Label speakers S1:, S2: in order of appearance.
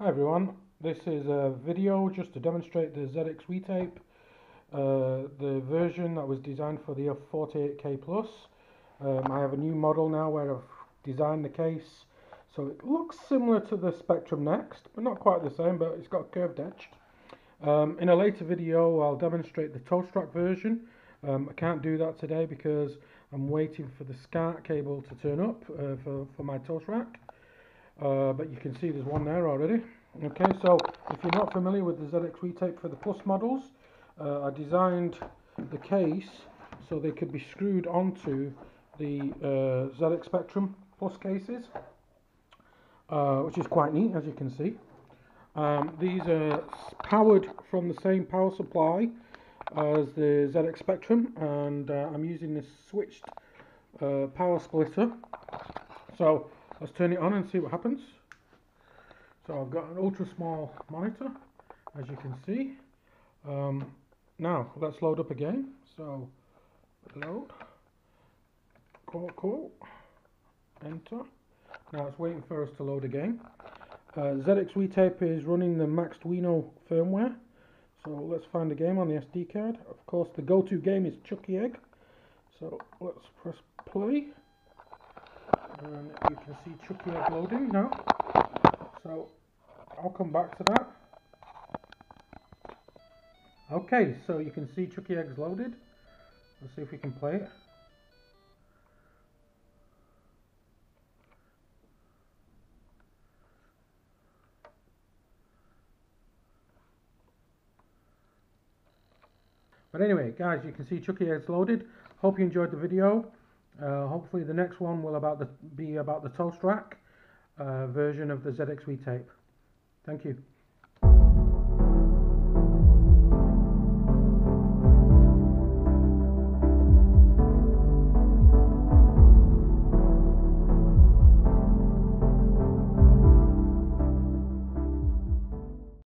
S1: Hi everyone, this is a video just to demonstrate the ZXuitape, uh, the version that was designed for the F48K Plus. Um, I have a new model now where I've designed the case so it looks similar to the Spectrum Next, but not quite the same, but it's got a curved edge. Um, in a later video I'll demonstrate the toast rack version. Um, I can't do that today because I'm waiting for the SCART cable to turn up uh, for, for my toast rack. Uh, but you can see there's one there already. Okay, so if you're not familiar with the ZXuitape for the Plus models, uh, I designed the case so they could be screwed onto the uh, ZX Spectrum Plus cases, uh, which is quite neat as you can see. Um, these are powered from the same power supply as the ZX Spectrum and uh, I'm using this switched uh, power splitter. So Let's turn it on and see what happens. So I've got an ultra small monitor, as you can see. Um, now let's load up again. So load, call, call, enter. Now it's waiting for us to load again. Uh, is running the Maxduino firmware. So let's find a game on the SD card. Of course the go-to game is Chuckie Egg. So let's press play and you can see Chuckie Egg loading now. So I'll come back to that. Okay, so you can see Chuckie Eggs loaded. Let's see if we can play it. But anyway, guys, you can see Chuckie Eggs loaded. Hope you enjoyed the video. Uh, hopefully the next one will about the, be about the toast rack uh, version of the ZX tape. Thank you.